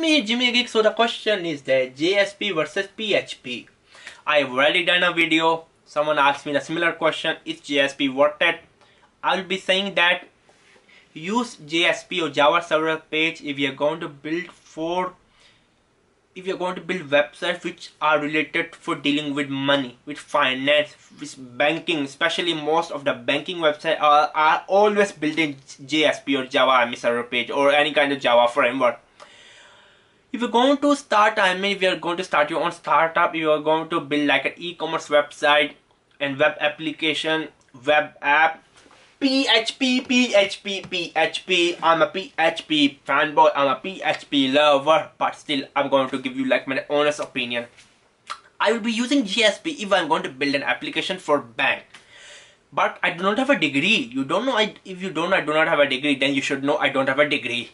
me Jimmy Geek. So the question is that JSP versus PHP. I've already done a video. Someone asked me a similar question. Is JSP worth it? I'll be saying that use JSP or Java server page if you're going to build for if you're going to build websites which are related for dealing with money with finance with banking especially most of the banking websites are, are always built in JSP or Java server page or any kind of Java framework if you're going to start I mean if you're going to start your own startup you are going to build like an e-commerce website and web application web app PHP, PHP, PHP. I'm a PHP fanboy. I'm a PHP lover. But still, I'm going to give you like my honest opinion. I will be using JSP if I'm going to build an application for bank. But I do not have a degree. You don't know. I, if you don't I do not have a degree, then you should know I don't have a degree.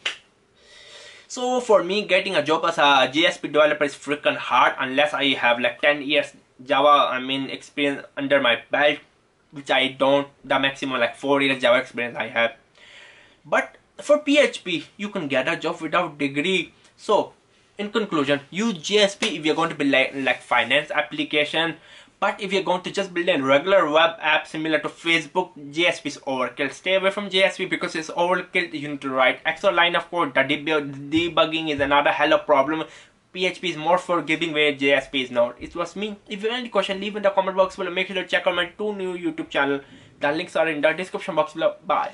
So for me, getting a job as a JSP developer is freaking hard unless I have like 10 years Java, I mean, experience under my belt which I don't, the maximum like 4 years Java experience I have. But for PHP, you can get a job without degree. So, in conclusion, use JSP if you're going to be like, like finance application. But if you're going to just build a regular web app similar to Facebook, JSP is overkill. Stay away from JSP because it's overkill. You need to write extra line of code. The debugging is another hell of problem. PHP is more forgiving where JSP is not. It was me. If you have any question, leave in the comment box below. Make sure to check out my two new YouTube channel. The links are in the description box below. Bye.